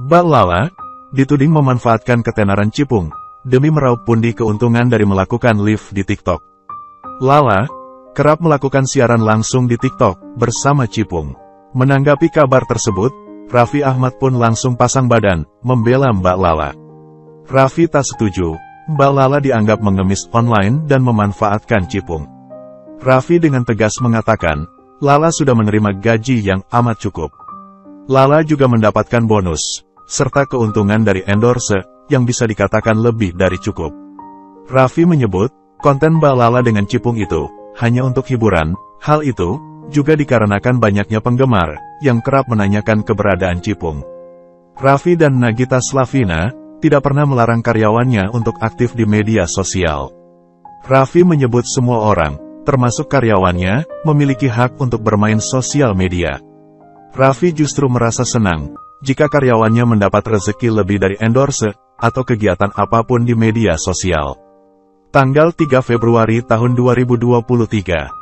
Mbak Lala, dituding memanfaatkan ketenaran Cipung, demi meraup pundi keuntungan dari melakukan live di TikTok. Lala, kerap melakukan siaran langsung di TikTok, bersama Cipung. Menanggapi kabar tersebut, Raffi Ahmad pun langsung pasang badan, membela Mbak Lala. Raffi tak setuju, Mbak Lala dianggap mengemis online dan memanfaatkan Cipung. Raffi dengan tegas mengatakan, Lala sudah menerima gaji yang amat cukup. Lala juga mendapatkan bonus, serta keuntungan dari endorse, yang bisa dikatakan lebih dari cukup. Raffi menyebut, konten Mbak Lala dengan Cipung itu, hanya untuk hiburan, hal itu, juga dikarenakan banyaknya penggemar, yang kerap menanyakan keberadaan Cipung. Raffi dan Nagita Slavina, tidak pernah melarang karyawannya untuk aktif di media sosial. Raffi menyebut semua orang, termasuk karyawannya, memiliki hak untuk bermain sosial media. Raffi justru merasa senang, jika karyawannya mendapat rezeki lebih dari endorse, atau kegiatan apa pun di media sosial. Tanggal 3 Februari tahun 2023